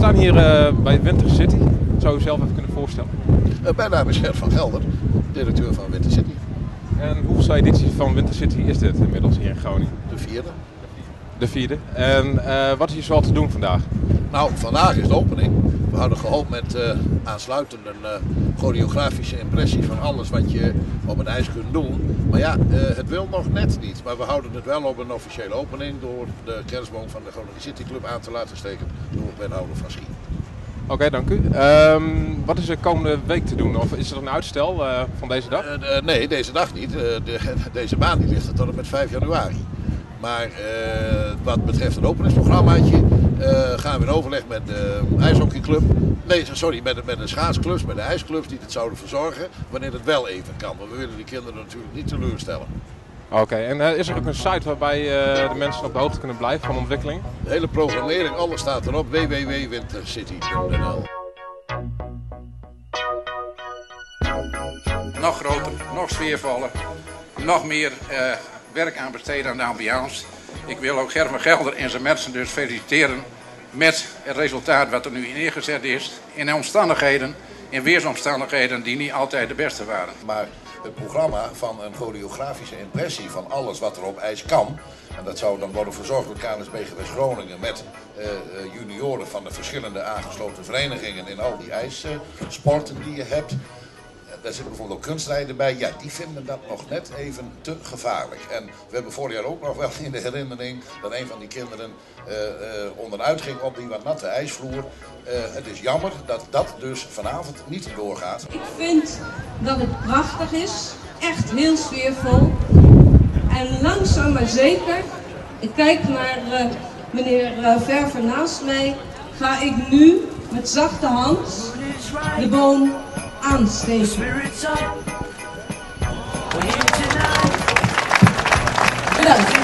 staan hier uh, bij Winter City. Zou u zelf even kunnen voorstellen? Uh, mijn naam is Gert van Gelder, directeur van Winter City. En hoeveelste editie van Winter City is dit inmiddels hier in Groningen? De vierde. De vierde. En uh, wat is hier zoal te doen vandaag? Nou, vandaag is de opening. We hadden gehoopt met uh, aansluitend een uh, choreografische impressie van alles wat je op het ijs kunt doen. Maar ja, het wil nog net niet. Maar we houden het wel op een officiële opening door de kerstboom van de Groningen City Club aan te laten steken door wethouder van Schie. Oké, okay, dank u. Um, wat is er komende week te doen? Of is er een uitstel van deze dag? Nee, deze dag niet. De, deze maand ligt er tot en met 5 januari. Maar wat betreft het openingsprogrammaatje gaan we in overleg met de ijshockeyclub. Nee, sorry, met de, met de schaatsclubs, met de ijsclubs die het zouden verzorgen. Wanneer het wel even kan. Want we willen die kinderen natuurlijk niet teleurstellen. Oké, en uh, is er ook een site waarbij uh, de mensen op de hoogte kunnen blijven van ontwikkeling? De hele programmering, alles staat erop. www.wintercity.nl Nog groter, nog sfeervoller, nog meer uh, werk aan besteden aan de ambiance. Ik wil ook Gerben Gelder en zijn mensen dus feliciteren met het resultaat wat er nu neergezet is. In omstandigheden, in weersomstandigheden die niet altijd de beste waren. Maar het programma van een choreografische impressie van alles wat er op ijs kan. En dat zou dan worden verzorgd door KNSB Gewest Groningen met uh, junioren van de verschillende aangesloten verenigingen in al die ijssporten die je hebt daar zit bijvoorbeeld ook kunstrijden bij. Ja, die vinden dat nog net even te gevaarlijk. En we hebben vorig jaar ook nog wel in de herinnering dat een van die kinderen uh, uh, onderuit ging op die wat natte ijsvloer. Uh, het is jammer dat dat dus vanavond niet doorgaat. Ik vind dat het prachtig is. Echt heel sfeervol. En langzaam maar zeker, ik kijk naar meneer Verver naast mij, ga ik nu met zachte hand de boom and tonight. With us.